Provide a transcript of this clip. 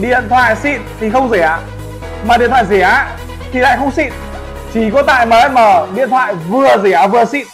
điện thoại xịn thì không rẻ, mà điện thoại rẻ thì lại không xịn. Chỉ có tại MSM điện thoại vừa rẻ vừa xịn.